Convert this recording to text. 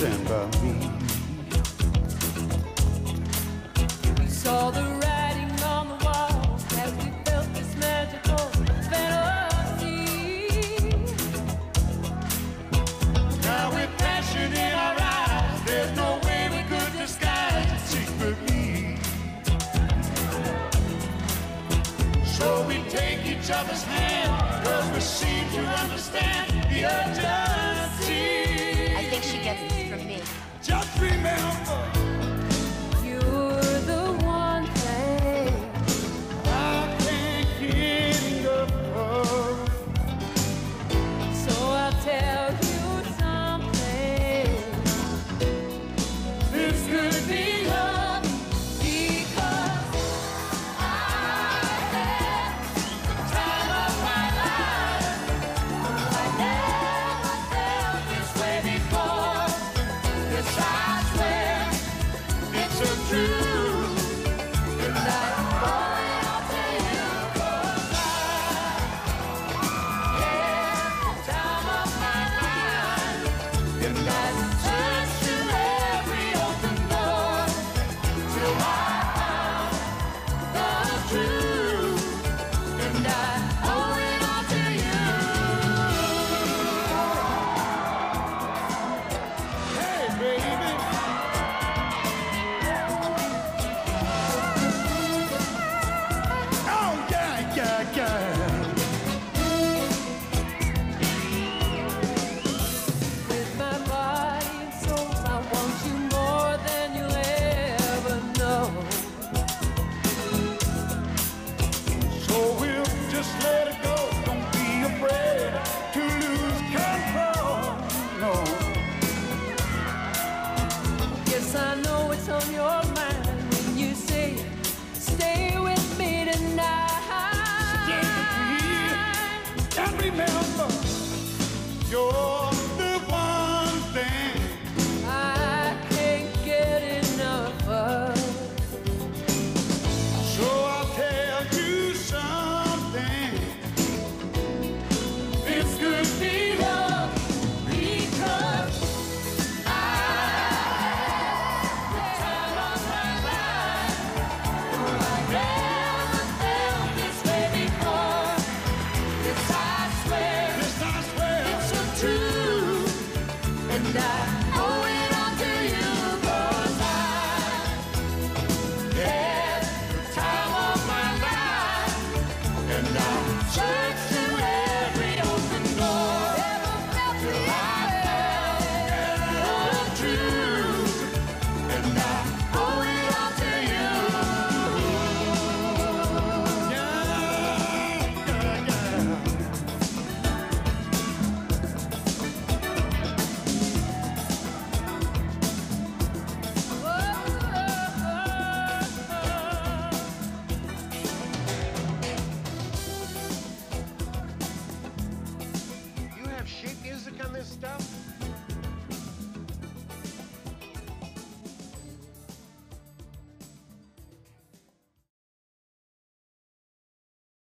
me. We saw the writing on the wall as we felt this magical fantasy. Now with passion in our eyes, there's no way we could disguise secret. So we take each other's hand, cause we seem to understand the urgency. I think she gets it. Just remember.